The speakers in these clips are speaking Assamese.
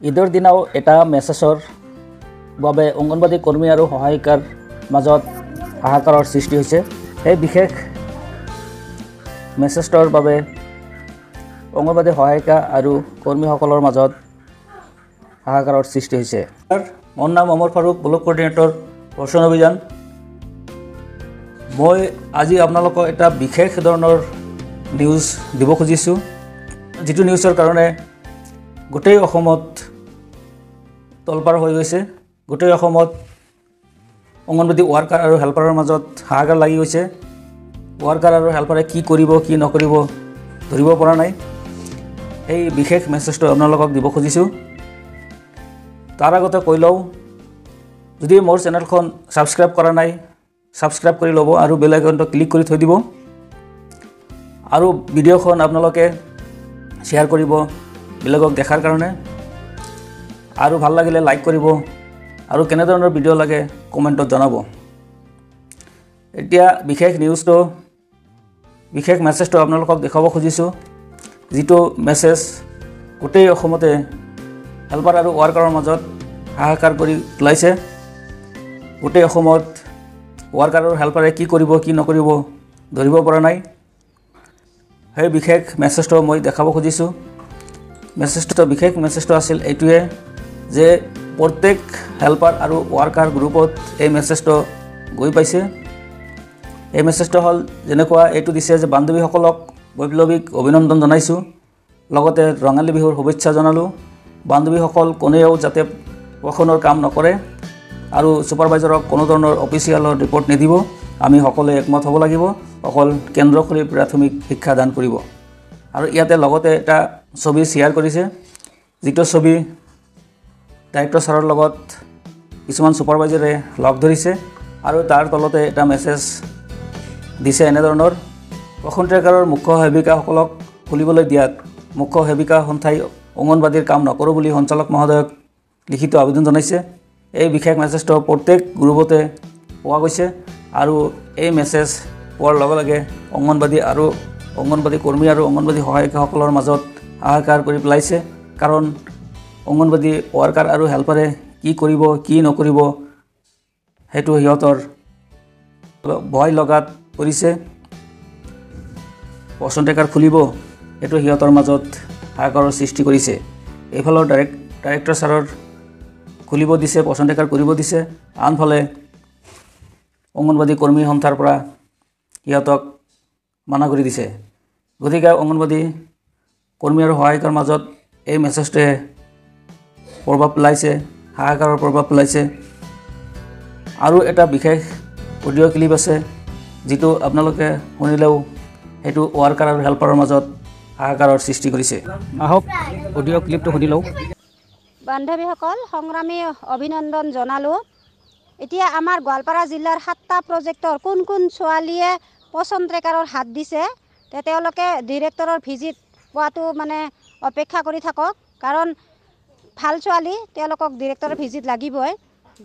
ঈদৰ দিনাও এটা মেছেজৰ বাবে অংগনবাদী কৰ্মী আৰু সহায়িকাৰ মাজত হাহাকাৰৰ সৃষ্টি হৈছে। সেই বিশেষ মেছেজটোৰ বাবে অংগনবাদী সহায়িকা আৰু কৰ্মীসকলৰ মাজত হাহাকাৰৰ সৃষ্টি হৈছে। মোৰ নাম অমৰ ফাৰুক ব্লক কৰ্ডিনেটৰ পোষণ অভিযান। মই আজি আপোনালোকক এটা বিশেষ ধৰণৰ নিউজ দিব খুজিছোঁ। যিটো নিউজৰ কাৰণে গোটেই অসমত তলপাৰ হৈ গৈছে। গোটেই অসমত অংগনবাদী ৱাৰ্কাৰ আৰু হেল্পাৰৰ মাজত হাহাকাৰ লাগি গৈছে। ৱাৰ্কাৰ আৰু হেল্পাৰে কি কৰিব কি নকৰিব ধৰিব পৰা নাই। সেই বিশেষ মেছেজটো আপোনালোকক দিব খুজিছোঁ। তাৰ আগতে কৈ লওঁ যদি মোৰ চেনেলখন ছাবস্ক্ৰাইব কৰা নাই ছাবস্ক্ৰাইব কৰি ল'ব আৰু বেল আইকনটো ক্লিক কৰি থৈ দিব। আৰু ভিডিঅ'খন আপোনালোকে শ্বেয়াৰ কৰিব বেলেগক দেখাৰ কাৰণে। আৰু ভাল লাগিলে লাইক কৰিব। আৰু কেনেধৰণৰ ভিডিঅ' লাগে কমেণ্টত জনাব। এতিয়া বিশেষ নিউজটো বিশেষ মেছেজটো আপোনালোকক দেখুৱাব খুজিছোঁ। যিটো মেছেজ গোটেই অসমতে হেল্পাৰ আৰু ৱাৰ্কাৰৰ মাজত হাহাকাৰ কৰি পেলাইছে গোটেই অসমত ৱাৰ্কাৰ আৰু হেল্পাৰে কি কৰিব কি নকৰিব ধৰিব পৰা নাই। সেই বিশেষ মেছেজটো মই দেখাব খুজিছোঁ। মেছেজটো বিশেষ মেছেজটো আছিল এইটোৱে। যে প্ৰত্যেক হেল্পাৰ আৰু ৱাৰ্কাৰ গ্ৰুপত এই মেছেজটো গৈ পাইছে। এই মেছেজটো হ'ল যেনেকুৱা এইটো দিছে যে বান্ধৱীসকলক বৈপ্লৱিক অভিনন্দন জনাইছোঁ। লগতে ৰঙালী বিহুৰ শুভেচ্ছা জনালোঁ। বান্ধৱীসকল কোনেও যাতে প্ৰশনৰ কাম নকৰে আৰু ছুপাৰভাইজাৰক কোনো ধৰণৰ অফিচিয়েলৰ ৰিপৰ্ট নিদিব। আমি সকলোৱে একমত হ'ব লাগিব। অকল কেন্দ্ৰ খুলি প্ৰাথমিক শিক্ষা দান কৰিব। আৰু ইয়াতে লগতে এটা ছবি শ্বেয়াৰ কৰিছে। যিটো ছবি ডাইৰেক্টৰ ছাৰৰ লগত কিছুমান ছুপাৰভাইজাৰে লগ ধৰিছে আৰু তাৰ তলতে এটা মেছেজ দিছে এনেধৰণৰ বসন্তীকাৰৰ মুখ্য সেৱিকাসকলক খুলিবলৈ দিয়াত মুখ্য সেৱিকা সন্থাই অংগনবাদীৰ কাম নকৰোঁ বুলি সঞ্চালক মহোদয়ক লিখিত আবেদন জনাইছে। এই বিশেষ মেছেজটো প্ৰত্যেক গ্ৰুপতে পোৱা গৈছে আৰু এই মেছেজ পোৱাৰ লগে লগে অংগনবাদী আৰু অংগনবাদী কৰ্মী আৰু অংগনবাদী সহায়িকাসকলৰ মাজত হাহাকাৰ কৰি পেলাইছে। কাৰণ অংগনবাদী ৱাৰ্কাৰ আৰু হেল্পাৰে কি কৰিব কি নকৰিব সেইটো সিহঁতৰ ভয় লগাত পৰিছে। পচন্তেকাৰ খুলিব সেইটো সিহঁতৰ মাজত হাহাকাৰৰ সৃষ্টি কৰিছে। এইফালৰ ডাইৰেক্ট ডাইৰেক্টৰ ছাৰৰ খুলিব দিছে পচন্তেকাৰ কৰিব দিছে। আনফালে অংগনবাদী কৰ্মী সন্থাৰ পৰা সিহঁতক মানা কৰি দিছে। গতিকে অংগনবাদী কৰ্মী আৰু সহায়িকাৰ মাজত এই মেছেজটোৱে প্ৰভাৱ পেলাইছে হাহাকাৰৰ প্ৰভাৱ পেলাইছে। আৰু এটা বিশেষ অডিঅ' ক্লিপ আছে যিটো আপোনালোকে শুনিলেও সেইটো ৱাৰ্কাৰ আৰু হেল্পাৰৰ মাজত হাহাকাৰৰ সৃষ্টি কৰিছে। আহক অডিঅ' ক্লিপটো শুনি লওঁ। বান্ধৱীসকল সংগ্ৰামী অভিনন্দন জনালোঁ। এতিয়া আমাৰ গোৱালপাৰা জিলাৰ সাতটা প্ৰজেক্টৰ কোন কোন ছোৱালীয়ে পচন ট্ৰেকাৰৰ হাত দিছে তেওঁলোকে ডিৰেক্টৰৰ ভিজিট পোৱাটো মানে অপেক্ষা কৰি থাকক। কাৰণ ভাল ছোৱালী তেওঁলোকক ডিৰেক্টৰৰ ভিজিট লাগিবই।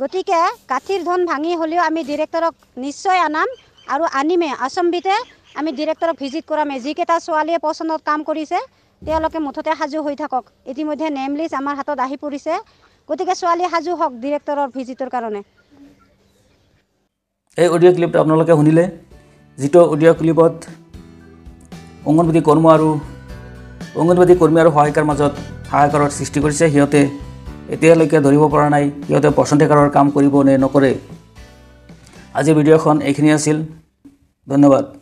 গতিকে কাঠিৰ ধন ভাঙি হ'লেও আমি ডিৰেক্টৰক নিশ্চয় আনাম আৰু আনিমে। আচম্বিতে আমি ডিৰেক্টৰক ভিজিট কৰামে। যিকেইটা ছোৱালীয়ে পচন্দত কাম কৰিছে তেওঁলোকে মুঠতে সাজু হৈ থাকক। ইতিমধ্যে নেম লিষ্ট আমাৰ হাতত আহি পৰিছে। গতিকে ছোৱালী সাজু হওক ডিৰেক্টৰৰ ভিজিটৰ কাৰণে। এই অডিঅ' ক্লিপটো আপোনালোকে শুনিলে? যিটো অডিঅ' ক্লিপত অংগনবাদী কৰ্ম আৰু অংগনবাদী কৰ্মী আৰু সহায়িকাৰ মাজত হাহাকাৰৰ সৃষ্টি কৰিছে সিহঁতে এতিয়ালৈকে ধৰিব পৰা নাই সিহঁতে পচন্দেকাৰৰ কাম কৰিব নে নকৰে। আজিৰ ভিডিঅ'খন এইখিনি আছিল। ধন্যবাদ।